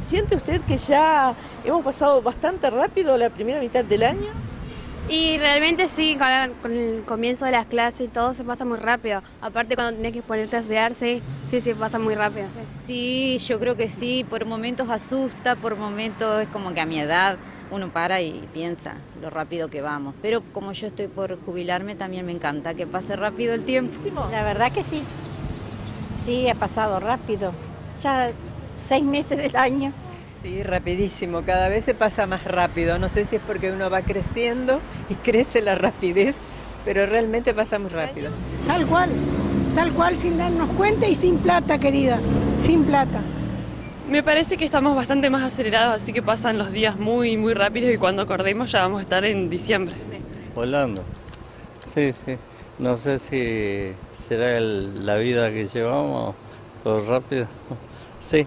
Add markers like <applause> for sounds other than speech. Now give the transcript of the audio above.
¿Siente usted que ya hemos pasado bastante rápido la primera mitad del año? Y realmente sí, con, la- con el comienzo de las clases y todo se pasa muy rápido. Aparte cuando tenés que ponerte a estudiar, sí, sí, sí, pasa muy rápido. Sí, yo creo que sí, por momentos asusta, por momentos es como que a mi edad uno para y piensa lo rápido que vamos. Pero como yo estoy por jubilarme, también me encanta que pase rápido el tiempo. La verdad que sí. Sí, ha pasado rápido. Ya seis meses del año. Sí, rapidísimo, cada vez se pasa más rápido. No sé si es porque uno va creciendo y <laughs> crece la rapidez, pero realmente pasa muy rápido. Tal cual, tal cual, sin darnos cuenta y sin plata, querida, sin plata. Me parece que estamos bastante más acelerados, así que pasan los días muy, muy rápidos y cuando acordemos ya vamos a estar en diciembre. Volando. Sí, sí. No sé si será el- la vida que llevamos, todo rápido. <laughs> Sí,